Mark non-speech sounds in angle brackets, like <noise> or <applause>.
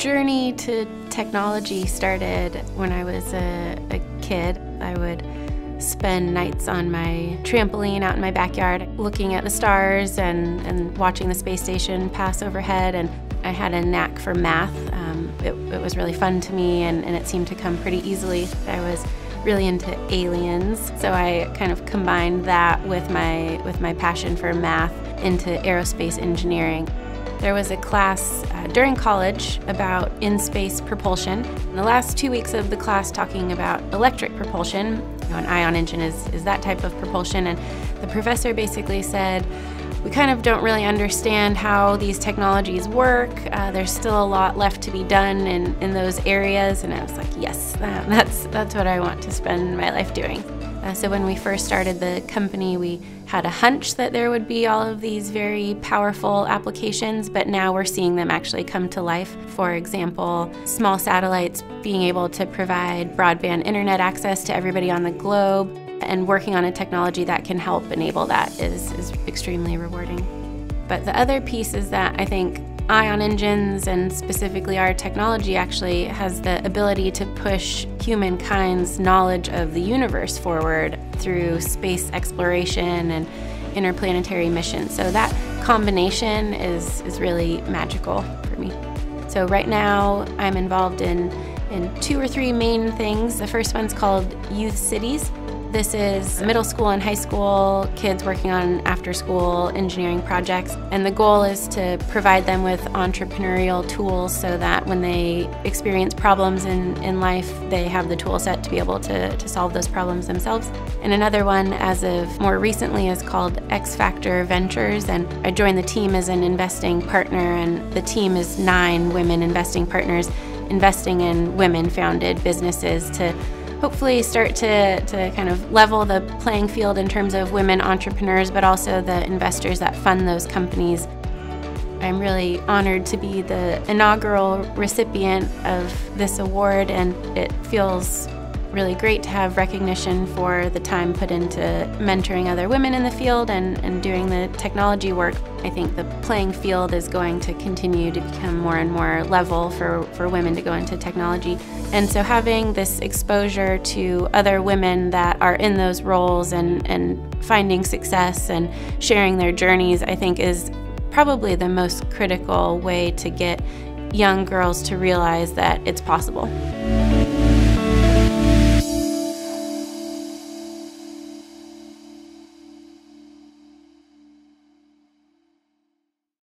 journey to technology started when I was a, a kid. I would spend nights on my trampoline out in my backyard looking at the stars and, and watching the space station pass overhead. And I had a knack for math. Um, it, it, was really fun to me and, and it seemed to come pretty easily. I was really into aliens, so I kind of combined that with my, with my passion for math into aerospace engineering. There was a class uh, during college about in-space propulsion. In the last two weeks of the class talking about electric propulsion, you know, an ion engine is, is that type of propulsion, and the professor basically said, we kind of don't really understand how these technologies work. Uh, there's still a lot left to be done in, in those areas, and I was like, yes, that, <laughs> that's, that's what I want to spend my life doing. Uh, so when we first started the company, we had a hunch that there would be all of these very powerful applications, but now we're seeing them actually come to life. For example, small satellites being able to provide broadband internet access to everybody on the globe, and working on a technology that can help enable that is, is extremely rewarding. But the other piece is that I think ion engines and specifically our technology actually has the ability to push humankind's knowledge of the universe forward through space exploration and interplanetary missions. So that combination is, is really magical for me. So right now I'm involved in, in two or three main things. The first one's called Youth Cities. This is middle school and high school kids working on after school engineering projects. And the goal is to provide them with entrepreneurial tools so that when they experience problems in, in life, they have the tool set to be able to, to solve those problems themselves. And another one, as of more recently, is called X Factor Ventures. And I joined the team as an investing partner, and the team is nine women investing partners investing in women founded businesses to hopefully start to, to kind of level the playing field in terms of women entrepreneurs, but also the investors that fund those companies. I'm really honored to be the inaugural recipient of this award, and it feels really great to have recognition for the time put into mentoring other women in the field and, and doing the technology work. I think the playing field is going to continue to become more and more level for, for women to go into technology. And so having this exposure to other women that are in those roles and, and finding success and sharing their journeys, I think is probably the most critical way to get young girls to realize that it's possible.